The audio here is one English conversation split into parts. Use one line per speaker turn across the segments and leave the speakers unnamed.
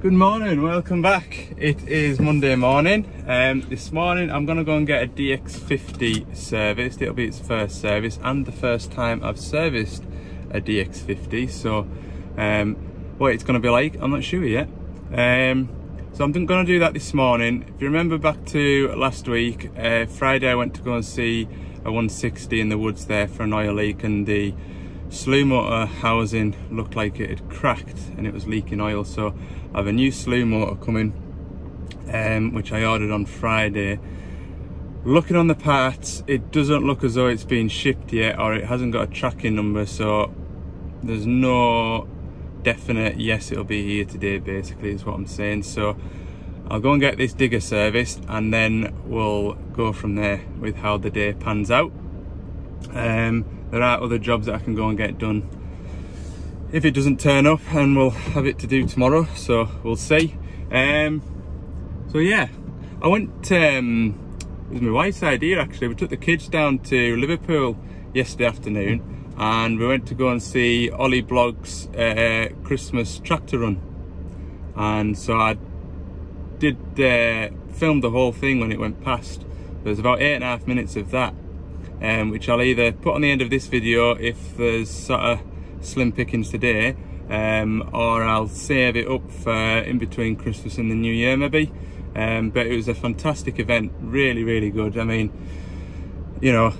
Good morning, welcome back. It is Monday morning. Um, this morning I'm gonna go and get a DX50 serviced. It'll be its first service and the first time I've serviced a DX50. So um, what it's gonna be like, I'm not sure yet. Um, so I'm gonna do that this morning. If you remember back to last week, uh, Friday I went to go and see a 160 in the woods there for an oil leak and the slew motor housing looked like it had cracked and it was leaking oil so I have a new slew motor coming um, which I ordered on Friday. Looking on the parts it doesn't look as though it's been shipped yet or it hasn't got a tracking number so there's no definite yes it'll be here today basically is what I'm saying. So I'll go and get this digger serviced and then we'll go from there with how the day pans out. Um, there are other jobs that I can go and get done if it doesn't turn up and we'll have it to do tomorrow so we'll see. Um, so yeah. I went um, it was my wife's idea actually. We took the kids down to Liverpool yesterday afternoon and we went to go and see Olly Blog's uh, Christmas tractor run. And so I did uh, film the whole thing when it went past. There's about eight and a half minutes of that um, which I'll either put on the end of this video if there's sort of slim pickings today um, or I'll save it up for in between Christmas and the New Year maybe. Um, but it was a fantastic event really really good. I mean you know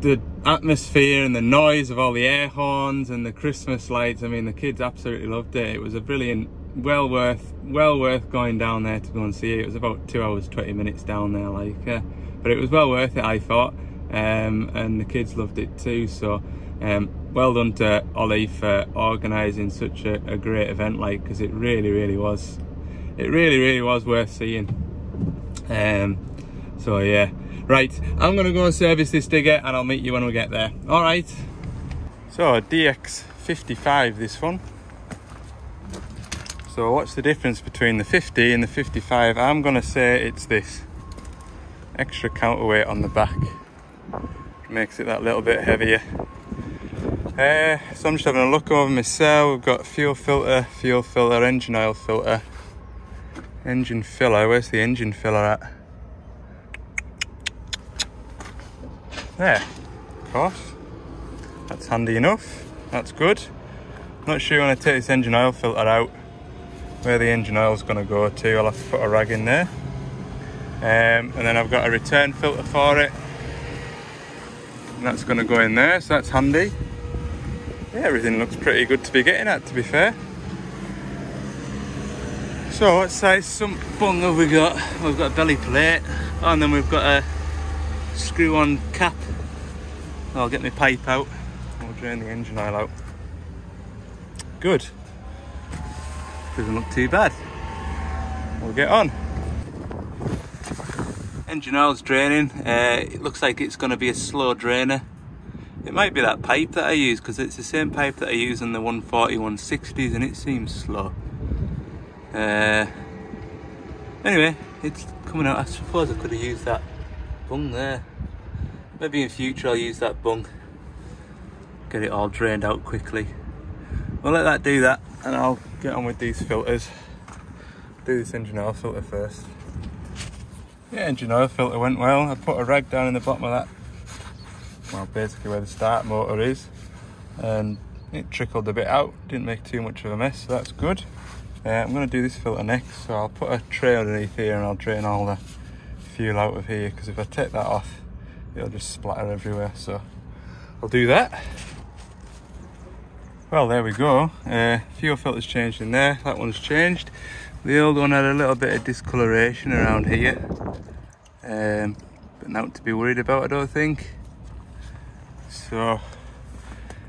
the atmosphere and the noise of all the air horns and the Christmas lights I mean the kids absolutely loved it. It was a brilliant well worth well worth going down there to go and see it. It was about two hours 20 minutes down there like uh, but it was well worth it I thought. Um, and the kids loved it too so um, well done to Olly for organising such a, a, great event like because it really really was it really really was worth seeing. Um, so yeah. Right I'm gonna go and service this digger and I'll meet you when we get there. All right so DX55 this one. So what's the difference between the 50 and the 55 I'm gonna say it's this. Extra counterweight on the back. Makes it that little bit heavier. Uh, so I'm just having a look over myself. We've got fuel filter, fuel filter, engine oil filter, engine filler. Where's the engine filler at? There, of course. That's handy enough. That's good. I'm Not sure when I take this engine oil filter out where the engine oil is going to go to. I'll have to put a rag in there. Um, and then I've got a return filter for it that's going to go in there so that's handy yeah, everything looks pretty good to be getting at to be fair. So what size some bung have we got. We've got a belly plate and then we've got a screw on cap. I'll get my pipe out we'll drain the engine oil out. Good. Doesn't look too bad. We'll get on. Engine oil's draining. Uh, it looks like it's going to be a slow drainer it might be that pipe that I use because it's the same pipe that I use on the 140 160s and it seems slow. Uh, anyway it's coming out. I suppose I could have used that bung there. Maybe in future I'll use that bung. Get it all drained out quickly. We'll let that do that and I'll get on with these filters. Do this engine oil filter first. Yeah, engine oil filter went well. I put a rag down in the bottom of that, well, basically where the start motor is, and it trickled a bit out. Didn't make too much of a mess, so that's good. Uh, I'm going to do this filter next, so I'll put a tray underneath here and I'll drain all the fuel out of here, because if I take that off, it'll just splatter everywhere, so I'll do that. Well, there we go. Uh, fuel filter's changed in there, that one's changed. The old one had a little bit of discoloration around here. Um, but not to be worried about, I don't think. So,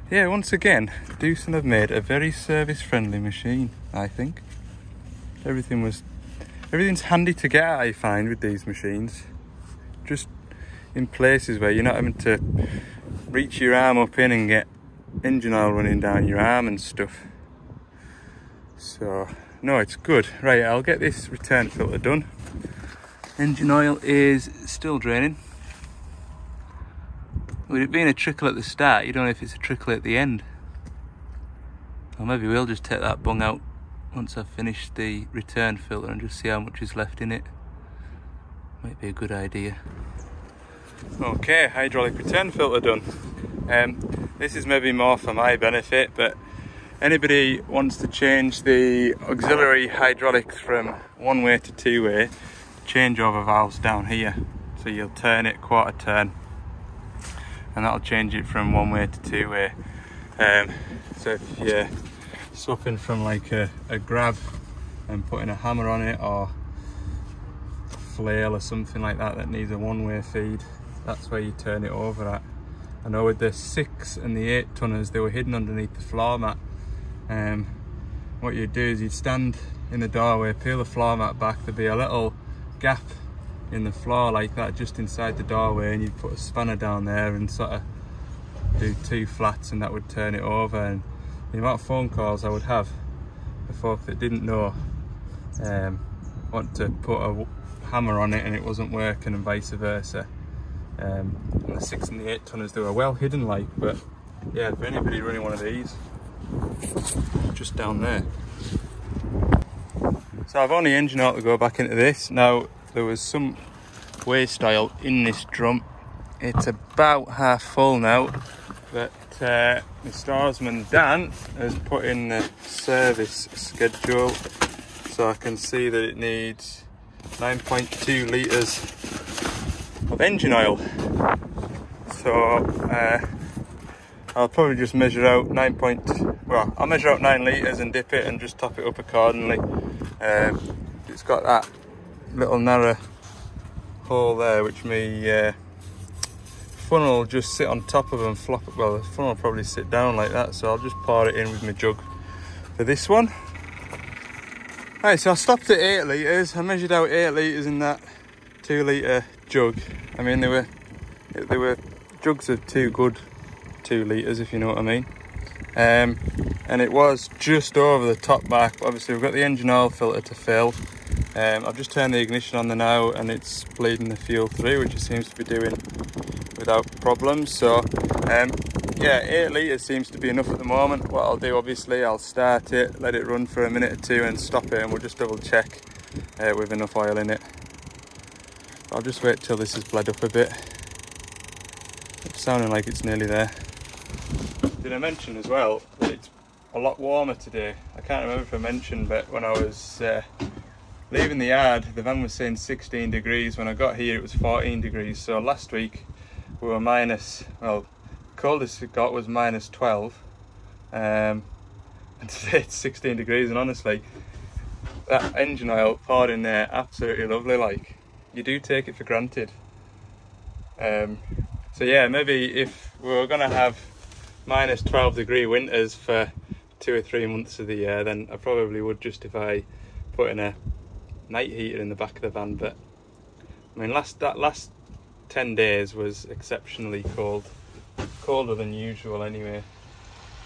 yeah, once again, Doosan have made a very service-friendly machine, I think. Everything was, everything's handy to get I find, with these machines. Just in places where you're not having to reach your arm up in and get engine oil running down your arm and stuff. So, no, it's good. Right, I'll get this return filter done. Engine oil is still draining. With it being a trickle at the start, you don't know if it's a trickle at the end. Or maybe we'll just take that bung out once I've finished the return filter and just see how much is left in it. Might be a good idea. Okay, hydraulic return filter done. Um, this is maybe more for my benefit, but anybody wants to change the auxiliary hydraulics from one way to two way, change changeover valves down here. So you'll turn it quarter turn and that'll change it from one way to two way. Um, so if you're swapping from like a, a grab and putting a hammer on it or flail or something like that that needs a one-way feed that's where you turn it over at I know with the six and the eight tonners they were hidden underneath the floor mat um, what you'd do is you'd stand in the doorway peel the floor mat back there'd be a little gap in the floor like that just inside the doorway and you'd put a spanner down there and sort of do two flats and that would turn it over and the amount of phone calls I would have the folk that didn't know um, want to put a hammer on it and it wasn't working and vice versa. Um, and the six and the eight tonners they were well hidden like, but yeah, for anybody running one of these, just down there. So I've only engine out to go back into this. Now there was some waste oil in this drum. It's about half full now, but uh, the starsman Dan has put in the service schedule so I can see that it needs 9.2 litres of engine oil. So uh, I'll probably just measure out 9 point, well, I'll measure out 9 litres and dip it and just top it up accordingly. Um, it's got that little narrow hole there which me uh, funnel will just sit on top of and flop it. Well, the funnel will probably sit down like that, so I'll just pour it in with my jug for this one. Right, so I stopped at eight litres. I measured out eight litres in that two litre jug. I mean, they were they were jugs of two good two litres, if you know what I mean. Um, and it was just over the top mark. Obviously, we've got the engine oil filter to fill. Um, I've just turned the ignition on the now, and it's bleeding the fuel through, which it seems to be doing without problems. So um, yeah, eight litres seems to be enough at the moment. What I'll do, obviously, I'll start it, let it run for a minute or two and stop it and we'll just double check uh, with enough oil in it. I'll just wait till this has bled up a bit. It's sounding like it's nearly there. Did I mention as well that it's a lot warmer today? I can't remember if I mentioned, but when I was uh, leaving the yard, the van was saying 16 degrees. When I got here, it was 14 degrees. So last week we were minus, well, coldest it got was minus 12 um, and today it's 16 degrees and honestly that engine oil poured in there absolutely lovely like you do take it for granted um, so yeah maybe if we're gonna have minus 12 degree winters for two or three months of the year then I probably would justify putting a night heater in the back of the van but I mean last that last 10 days was exceptionally cold colder than usual anyway.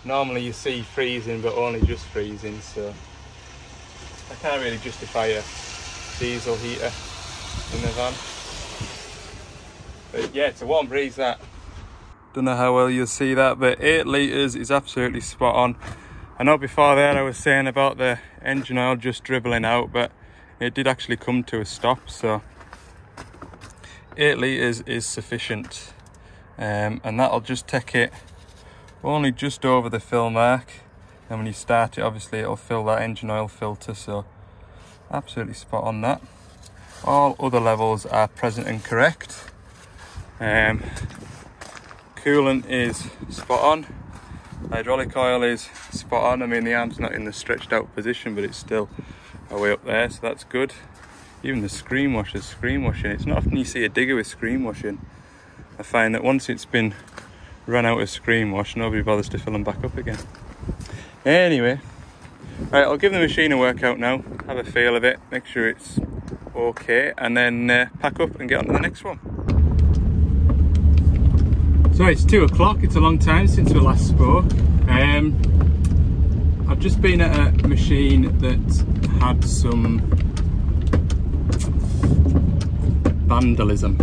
Normally you see freezing, but only just freezing, so I can't really justify a diesel heater in the van. But yeah, it's a warm breeze that. Don't know how well you'll see that, but eight litres is absolutely spot on. I know before there I was saying about the engine oil just dribbling out, but it did actually come to a stop, so eight litres is sufficient. Um, and that'll just take it only just over the fill mark. And when you start it obviously it'll fill that engine oil filter so absolutely spot on that. All other levels are present and correct. Um, coolant is spot on. Hydraulic oil is spot on. I mean the arm's not in the stretched out position but it's still way up there so that's good even the screen washers screen washing it's not often you see a digger with screen washing I find that once it's been run out of screen wash, nobody bothers to fill them back up again. Anyway, right, I'll give the machine a workout now, have a feel of it, make sure it's okay, and then uh, pack up and get on to the next one. So it's two o'clock, it's a long time since we last spoke. Um, I've just been at a machine that had some vandalism.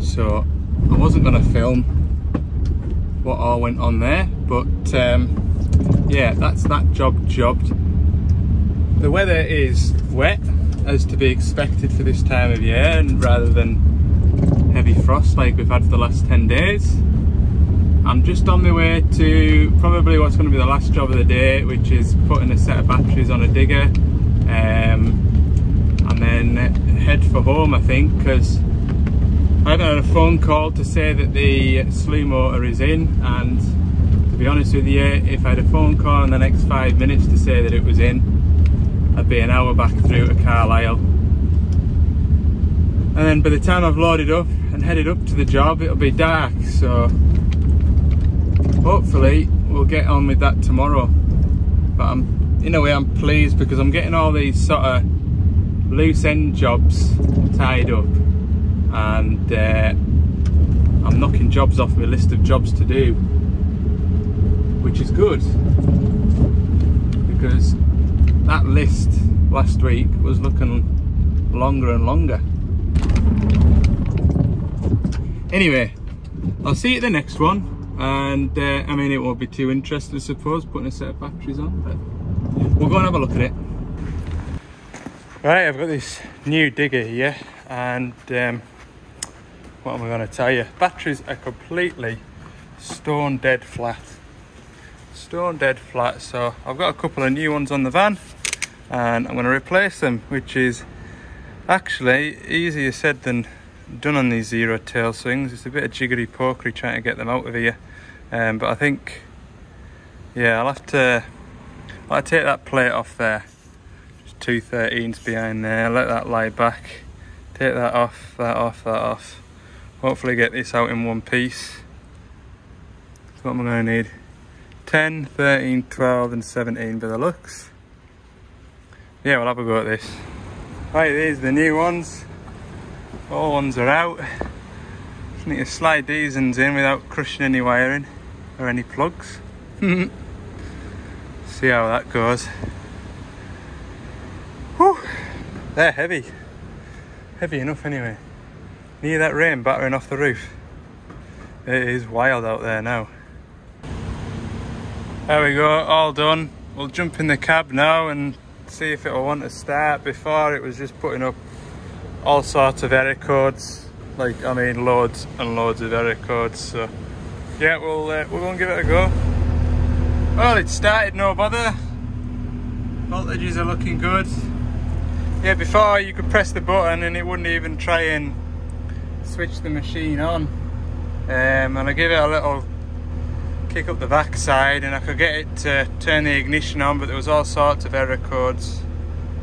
So I wasn't going to film what all went on there, but um, yeah, that's that job jobbed. the weather is wet as to be expected for this time of year and rather than heavy frost like we've had for the last 10 days. I'm just on my way to probably what's going to be the last job of the day which is putting a set of batteries on a digger um, and then head for home I think because I haven't had a phone call to say that the slew motor is in and to be honest with you if I had a phone call in the next five minutes to say that it was in I'd be an hour back through to Carlisle. And then by the time I've loaded up and headed up to the job it'll be dark so hopefully we'll get on with that tomorrow. But I'm in a way I'm pleased because I'm getting all these sort of loose end jobs tied up. And uh, I'm knocking jobs off my list of jobs to do which is good. Because that list last week was looking longer and longer. Anyway I'll see you at the next one and uh, I mean it won't be too interesting I suppose putting a set of batteries on but we'll go and have a look at it right I've got this new digger here and um, what am I going to tell you? Batteries are completely stone dead flat. Stone dead flat. So I've got a couple of new ones on the van and I'm going to replace them, which is actually easier said than done on these zero tail swings. It's a bit of jiggery pokery trying to get them out of here. Um, but I think, yeah, I'll have to, I'll take that plate off there. Just two 13s behind there. Let that lie back. Take that off, that off, that off hopefully get this out in one piece so what am I to need 10 13 12 and 17 by the looks yeah we'll have a go at this right these are the new ones all ones are out just need to slide these ones in without crushing any wiring or any plugs see how that goes Whew. they're heavy heavy enough anyway Near that rain battering off the roof. It is wild out there now. There we go, all done. We'll jump in the cab now and see if it'll want to start. Before it was just putting up all sorts of error codes. Like, I mean, loads and loads of error codes. So, yeah, we'll, uh, we'll go and give it a go. Well, it started, no bother. Voltages are looking good. Yeah, before you could press the button and it wouldn't even try and switch the machine on um, and I give it a little kick up the backside and I could get it to turn the ignition on but there was all sorts of error codes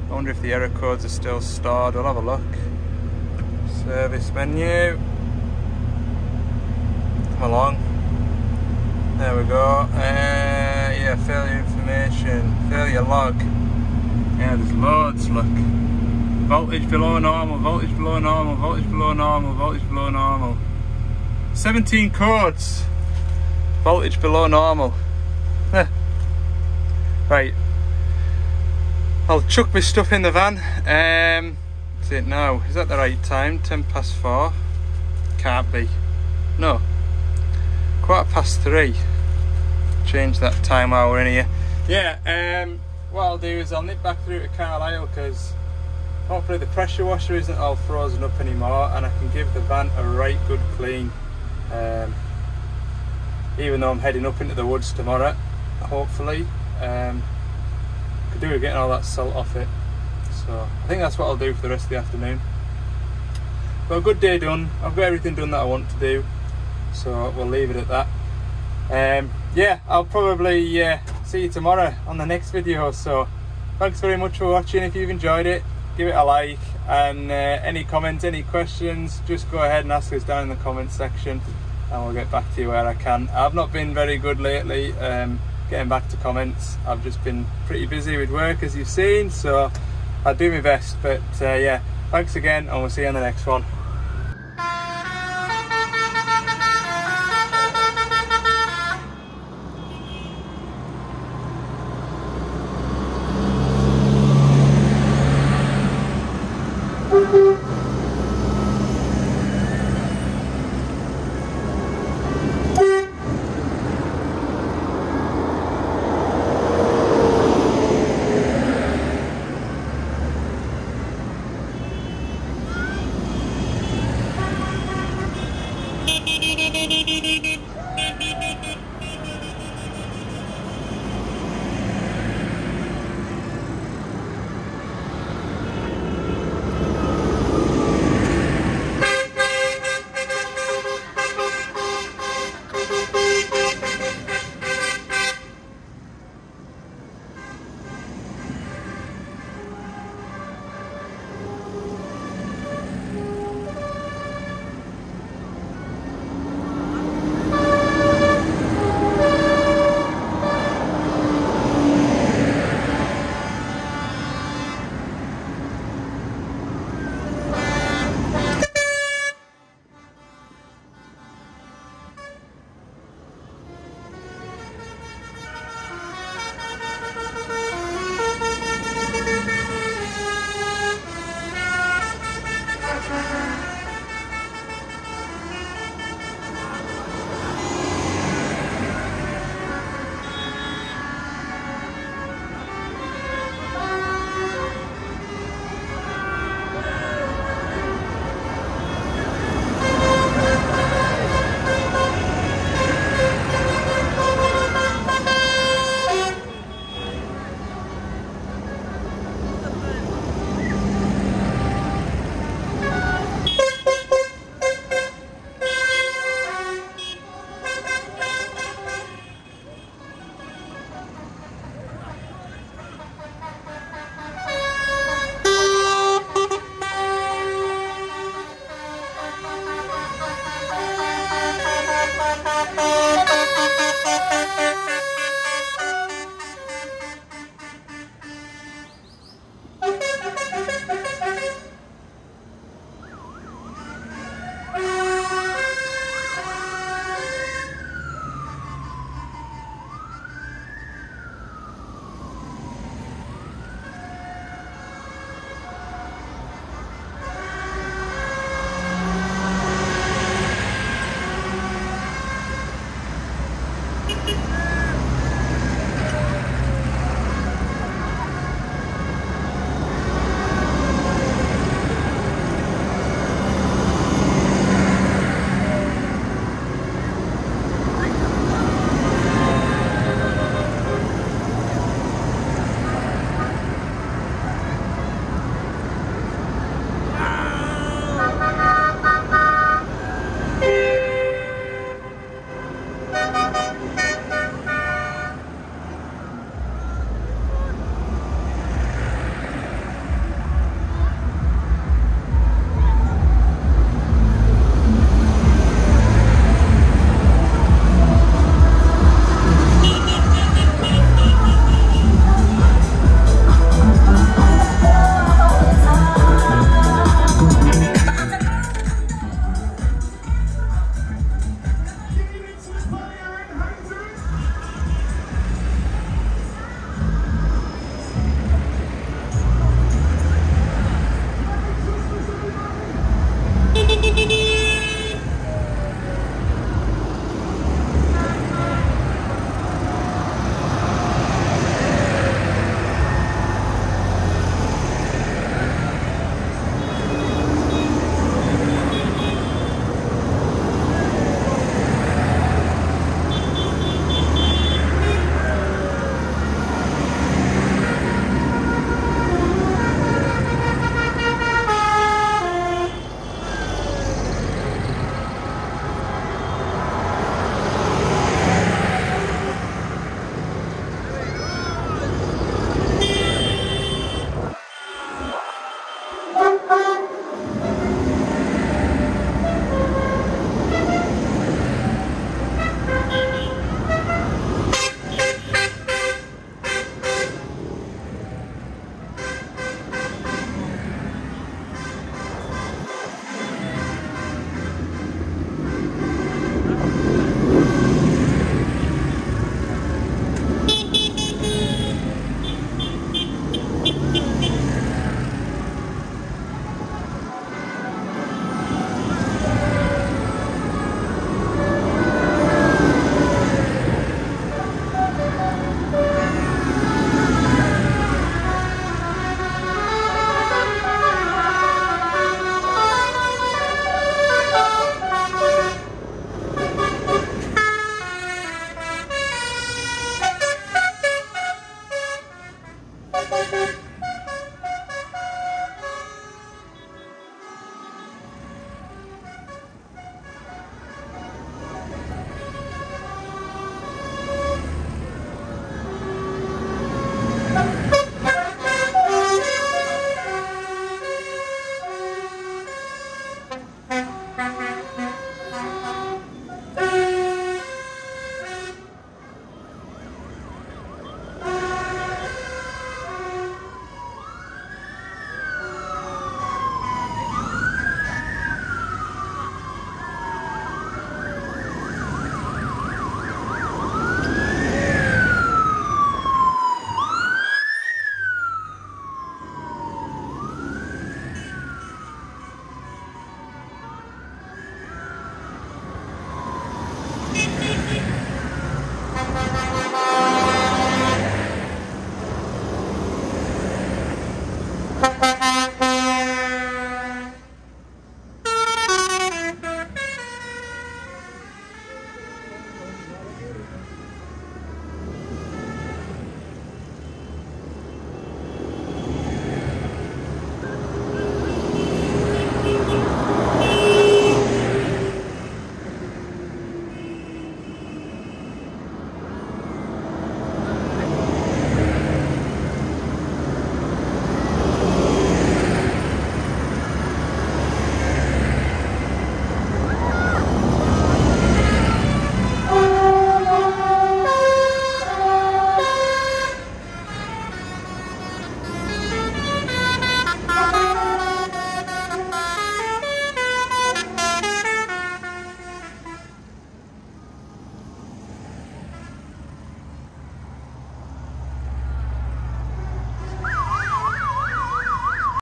I wonder if the error codes are still stored we'll have a look service menu. Come along. There we go. Uh, yeah failure information. Failure log. Yeah there's loads look. Voltage below normal, voltage below normal, voltage below normal, voltage below normal. 17 codes, voltage below normal. right, I'll chuck my stuff in the van. Um, it now? Is that the right time? 10 past 4? Can't be. No. Quarter past 3. Change that time we're in here. Yeah, um, what I'll do is I'll nip back through to Carlisle because hopefully the pressure washer isn't all frozen up anymore and I can give the van a right good clean um, even though I'm heading up into the woods tomorrow hopefully um, could do with getting all that salt off it so I think that's what I'll do for the rest of the afternoon. Got a good day done. I've got everything done that I want to do. So we'll leave it at that. Um, yeah I'll probably uh, see you tomorrow on the next video. So thanks very much for watching. If you've enjoyed it give it a like. And uh, any comments any questions just go ahead and ask us down in the comments section and we'll get back to you where I can. I've not been very good lately um, getting back to comments. I've just been pretty busy with work as you've seen. So I'll do my best but uh, yeah thanks again and we'll see you on the next one